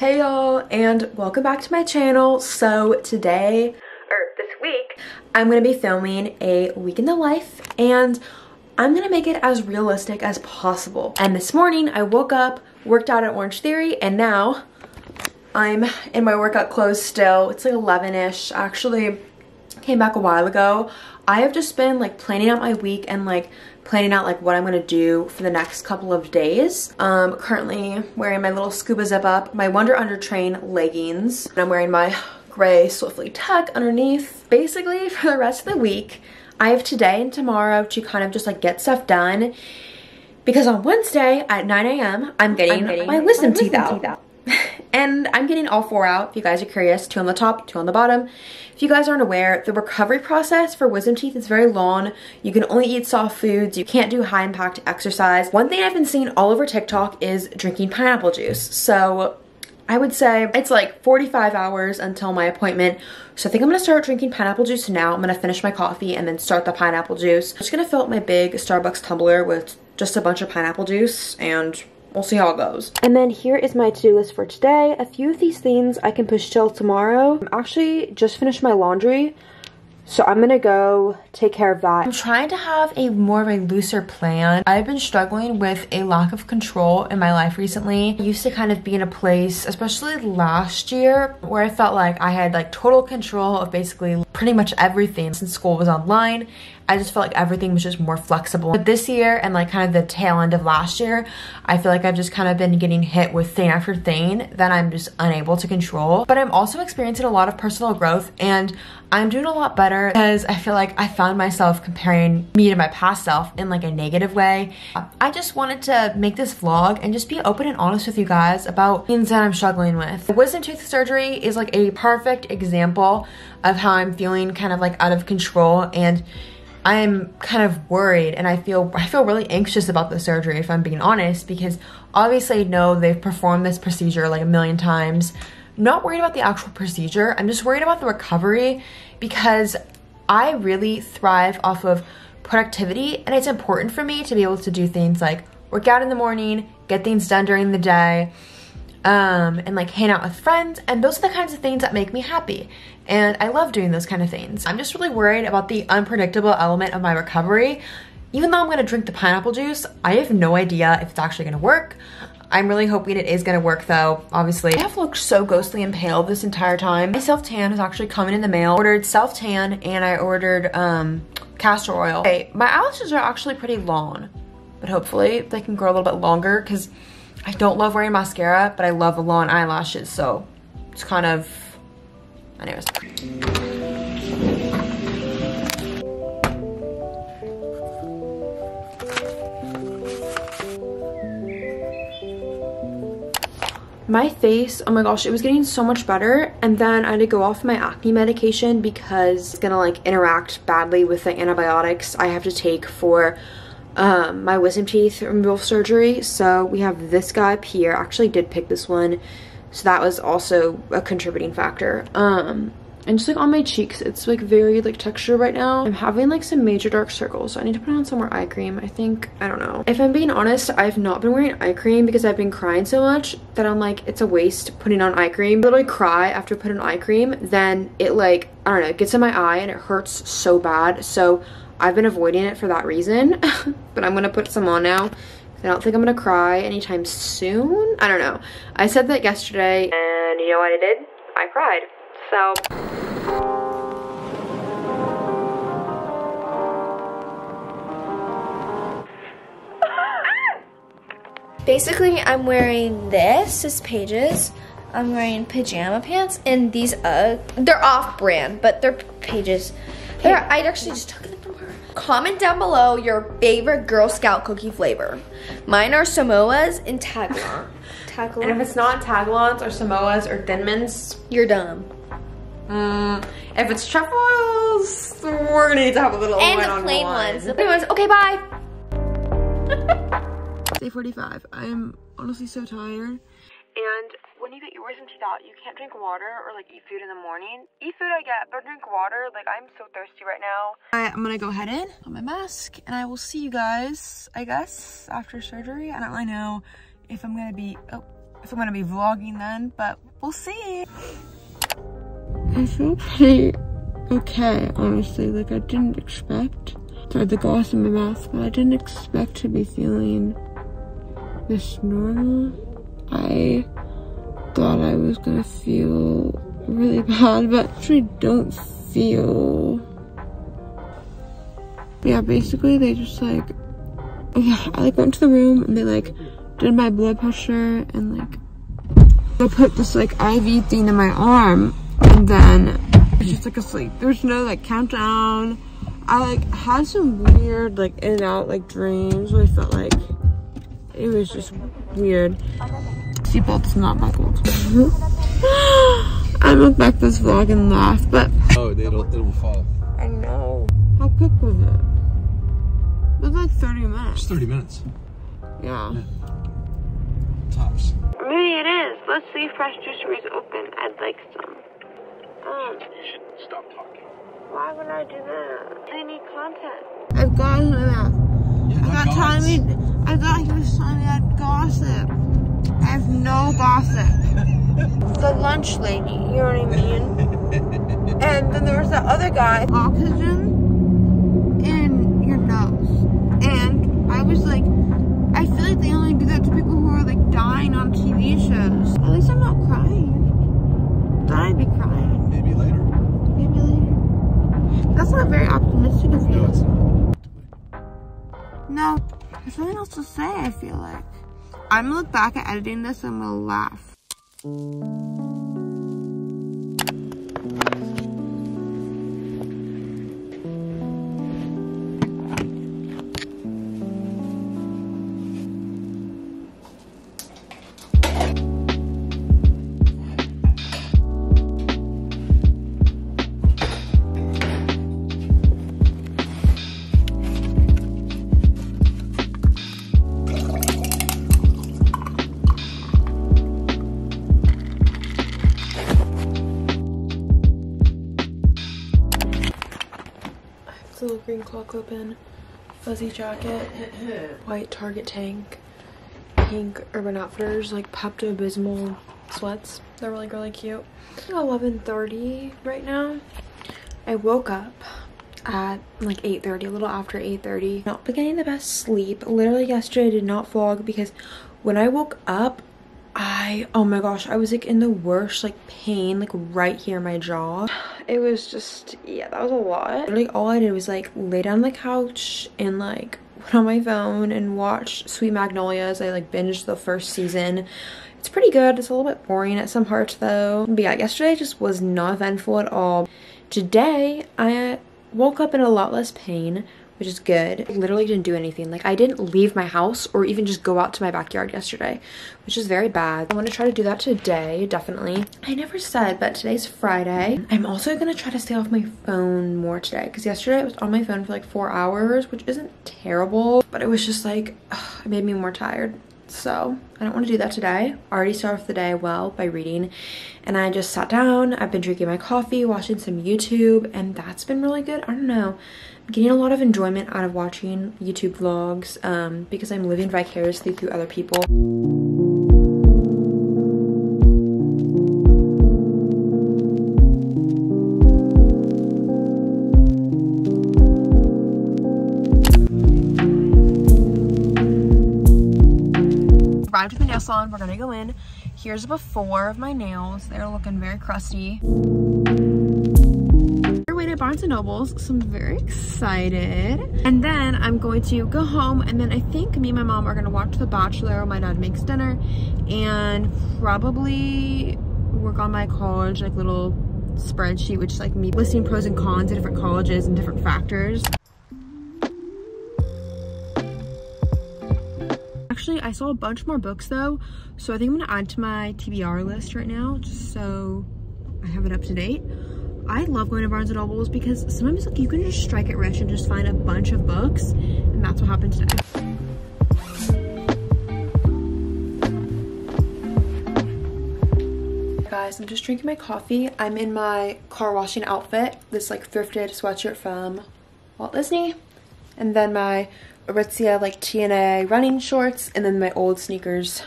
Hey y'all and welcome back to my channel. So today, or this week, I'm gonna be filming a week in the life and I'm gonna make it as realistic as possible. And this morning I woke up, worked out at Orange Theory and now I'm in my workout clothes still. It's like 11ish. Actually came back a while ago. I have just been like planning out my week and like planning out like what I'm gonna do for the next couple of days. Um, currently wearing my little scuba zip up, my Wonder Under Train leggings, and I'm wearing my gray Swiftly Tech underneath. Basically for the rest of the week, I have today and tomorrow to kind of just like get stuff done because on Wednesday at 9 a.m. I'm getting, getting my wisdom, my wisdom teeth, out. Teeth out. and I'm getting all four out if you guys are curious. Two on the top, two on the bottom. If you guys aren't aware, the recovery process for wisdom teeth is very long. You can only eat soft foods. You can't do high impact exercise. One thing I've been seeing all over TikTok is drinking pineapple juice. So I would say it's like 45 hours until my appointment. So I think I'm gonna start drinking pineapple juice now. I'm gonna finish my coffee and then start the pineapple juice. I'm just gonna fill up my big Starbucks tumbler with just a bunch of pineapple juice and we'll see how it goes. And then here is my to-do list for today. A few of these things I can push till tomorrow. I'm actually just finished my laundry. So I'm gonna go take care of that. I'm trying to have a more of a looser plan. I've been struggling with a lack of control in my life recently. I used to kind of be in a place, especially last year, where I felt like I had like total control of basically pretty much everything since school was online. I just felt like everything was just more flexible. But this year and like kind of the tail end of last year, I feel like I've just kind of been getting hit with thing after thing that I'm just unable to control. But I'm also experiencing a lot of personal growth and I'm doing a lot better because I feel like I found myself comparing me to my past self in like a negative way. I just wanted to make this vlog and just be open and honest with you guys about things that I'm struggling with. Wisdom tooth surgery is like a perfect example of how I'm feeling kind of like out of control and I'm kind of worried and I feel I feel really anxious about the surgery if I'm being honest because obviously I know they've performed this procedure like a million times. Not worried about the actual procedure. I'm just worried about the recovery because I really thrive off of productivity and it's important for me to be able to do things like work out in the morning, get things done during the day, um, and like hang out with friends. And those are the kinds of things that make me happy. And I love doing those kind of things. I'm just really worried about the unpredictable element of my recovery. Even though I'm gonna drink the pineapple juice, I have no idea if it's actually gonna work. I'm really hoping it is gonna work though, obviously. I have looked so ghostly and pale this entire time. My self-tan is actually coming in the mail. Ordered self-tan and I ordered um, castor oil. Okay, my eyelashes are actually pretty long, but hopefully they can grow a little bit longer because I don't love wearing mascara, but I love long eyelashes, so it's kind of, anyways. My face oh my gosh it was getting so much better and then i had to go off my acne medication because it's gonna like interact badly with the antibiotics i have to take for um, my wisdom teeth removal surgery. So we have this guy up here. I actually did pick this one. So that was also a contributing factor. Um, and just like on my cheeks, it's like very like texture right now. I'm having like some major dark circles. So I need to put on some more eye cream. I think, I don't know. If I'm being honest, I've not been wearing eye cream because I've been crying so much that I'm like, it's a waste putting on eye cream. I literally cry after putting eye cream. Then it like, I don't know, it gets in my eye and it hurts so bad. So I've been avoiding it for that reason, but I'm gonna put some on now. I don't think I'm gonna cry anytime soon. I don't know. I said that yesterday and you know what I did? I cried. So. Basically, I'm wearing this, this pages. I'm wearing pajama pants and these, uh, they're off-brand, but they're pages. They're, I actually just took them from her. Comment down below your favorite Girl Scout cookie flavor. Mine are Samoas and Tagalongs. Tagalongs. And if it's not Tagalongs or Samoas or Thin Mints, you're dumb. Mm, if it's Trefoils, we're gonna need to have a little and the plain one. ones. The plain ones. Okay, bye. Day 45. I'm honestly so tired. And when you get your wisdom teeth out, you can't drink water or like eat food in the morning. Eat food I get, but drink water. Like I'm so thirsty right now. Right, I'm gonna go head in on my mask and I will see you guys, I guess, after surgery. I don't really know if I'm gonna be, oh, if I'm gonna be vlogging then, but we'll see. I feel pretty okay, honestly. Like, I didn't expect, sorry, the gloss in my mouth, but I didn't expect to be feeling this normal. I thought I was gonna feel really bad, but actually don't feel. Yeah, basically they just like, yeah, I like went to the room and they like did my blood pressure and like they put this like IV thing in my arm and then it's just like asleep. There's no like countdown. I like had some weird like in and out like dreams where I felt like it was just weird. Seatbelt's not buckled. I look back this vlog and laugh, but Oh, it'll, it'll fall. I know. How quick was it? It was like 30 minutes. It's 30 minutes. Yeah. Tops. Maybe it is. Let's see if Fresh Juicery is open. I'd like some. Um, You should stop talking. why would I do that? I need content. I've got in my mouth. Yeah, I thought telling me, I thought he was telling me I had gossip. I have no gossip. the lunch lady, you know what I mean? and then there was that other guy, oxygen in your nose. And I was like, I feel like they only do that to people who are like dying on TV shows. At least I'm not crying. Thought I'd be crying. Maybe later. Maybe later. That's not very optimistic of you. No, it's No, there's nothing else to say, I feel like. I'm gonna look back at editing this and gonna laugh. In, fuzzy jacket, white Target tank, pink Urban Outfitters like Pepto Bismol sweats. They're really really cute. 11:30 right now. I woke up at like 8:30, a little after 8:30. Not been getting the best sleep. Literally yesterday I did not vlog because when I woke up I oh my gosh I was like in the worst like pain like right here in my jaw. It was just yeah that was a lot. Literally all I did was like lay down on the couch and like put on my phone and watched Sweet Magnolias I like binged the first season. It's pretty good. It's a little bit boring at some parts though. But yeah yesterday just was not eventful at all. Today I woke up in a lot less pain which is good. I literally didn't do anything. Like I didn't leave my house or even just go out to my backyard yesterday, which is very bad. I want to try to do that today, definitely. I never said, but today's Friday. I'm also going to try to stay off my phone more today because yesterday I was on my phone for like four hours, which isn't terrible, but it was just like, ugh, it made me more tired. So I don't want to do that today. I already started off the day well by reading and I just sat down. I've been drinking my coffee, watching some YouTube and that's been really good. I don't know. I'm getting a lot of enjoyment out of watching YouTube vlogs um, because I'm living vicariously through other people. Arrived at the nail salon. We're gonna go in. Here's before of my nails. They're looking very crusty. We're waiting at Barnes & Nobles, so I'm very excited. And then I'm going to go home, and then I think me and my mom are gonna watch The Bachelor. My dad makes dinner, and probably work on my college, like little spreadsheet, which like me listing pros and cons of different colleges and different factors. Actually, I saw a bunch more books though, so I think I'm gonna add to my TBR list right now, just so I have it up to date. I love going to Barnes & Nobles because sometimes like, you can just strike it rich and just find a bunch of books, and that's what happened today. Guys, I'm just drinking my coffee. I'm in my car washing outfit, this like thrifted sweatshirt from Walt Disney, and then my Aritzia like TNA running shorts, and then my old sneakers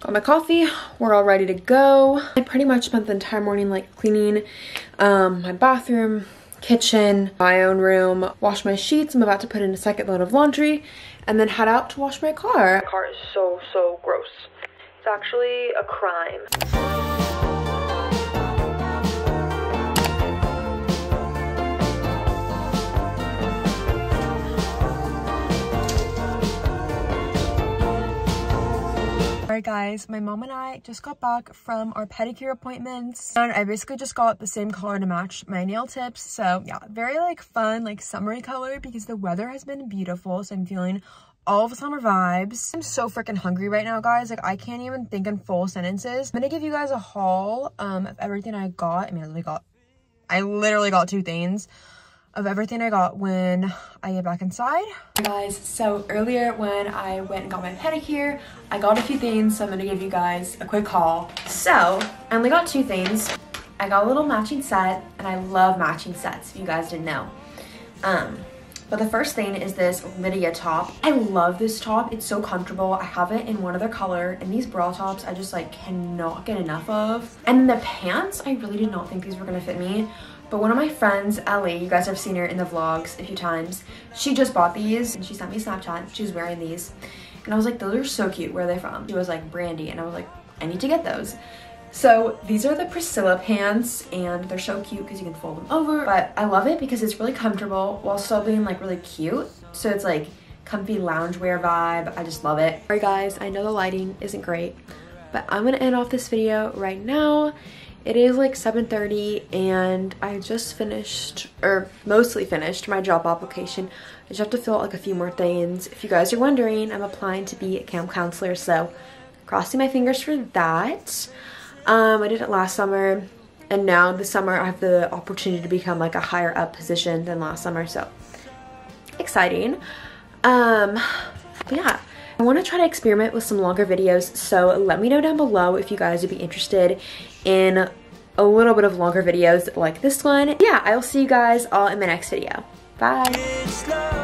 Got my coffee, we're all ready to go. I pretty much spent the entire morning like cleaning um, my bathroom, kitchen, my own room, wash my sheets. I'm about to put in a second load of laundry and then head out to wash my car. My car is so, so gross. It's actually a crime. Alright guys, my mom and I just got back from our pedicure appointments and I basically just got the same color to match my nail tips. So yeah, very like fun, like summery color because the weather has been beautiful. So I'm feeling all the summer vibes. I'm so freaking hungry right now, guys. Like, I can't even think in full sentences. I'm gonna give you guys a haul um, of everything I got. I mean, I literally got, I literally got two things of everything I got when I get back inside. Guys, so earlier when I went and got my pedicure, I got a few things, so I'm gonna give you guys a quick haul. So, I only got two things. I got a little matching set, and I love matching sets, if you guys didn't know. Um, but the first thing is this Lydia top. I love this top. It's so comfortable. I have it in one other color. And these bra tops, I just like cannot get enough of. And the pants, I really did not think these were gonna fit me. But one of my friends, Ellie, you guys have seen her in the vlogs a few times, she just bought these and she sent me a Snapchat. She was wearing these. And I was like, those are so cute. Where are they from? She was like, Brandy. And I was like, I need to get those. So these are the Priscilla pants and they're so cute because you can fold them over. But I love it because it's really comfortable while still being like really cute. So it's like comfy loungewear vibe. I just love it. Alright guys, I know the lighting isn't great, but I'm gonna end off this video right now. It is like 7.30 and I just finished, or mostly finished, my job application. I just have to fill out like a few more things. If you guys are wondering, I'm applying to be a camp counselor, so crossing my fingers for that. Um, I did it last summer and now this summer I have the opportunity to become like a higher up position than last summer, so exciting. Um, but yeah. I want to try to experiment with some longer videos, so let me know down below if you guys would be interested in a little bit of longer videos like this one. Yeah, I will see you guys all in my next video. Bye!